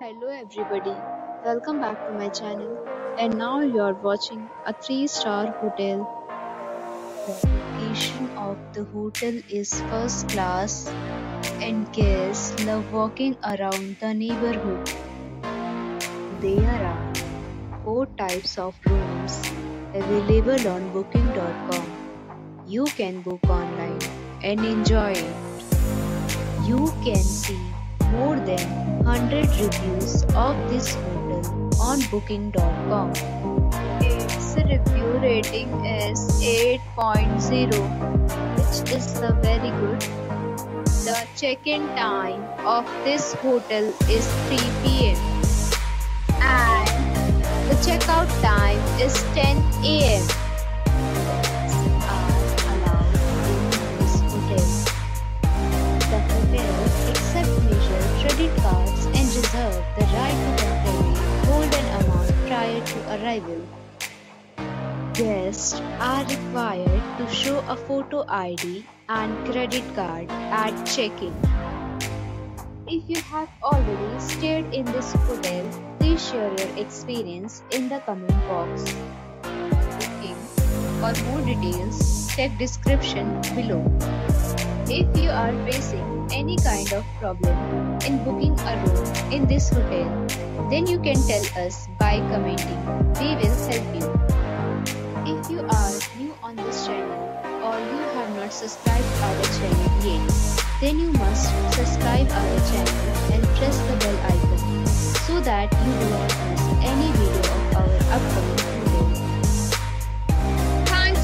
Hello everybody, welcome back to my channel and now you are watching a 3-star hotel. The location of the hotel is first class and guests love walking around the neighborhood. There are 4 types of rooms available on booking.com. You can book online and enjoy it. You can see more than 100 reviews of this hotel on booking.com. Its review rating is 8.0 which is the very good. The check-in time of this hotel is 3 pm and the checkout time is 10 am. Prior to arrival. Guests are required to show a photo ID and credit card at check-in. If you have already stayed in this hotel, please share your experience in the comment box. Booking for more details, check description below. If you are facing any kind of problem in booking a room in this hotel, then you can tell us by commenting. We will help you. If you are new on this channel or you have not subscribed our channel yet, then you must subscribe our channel and press the bell icon so that you do not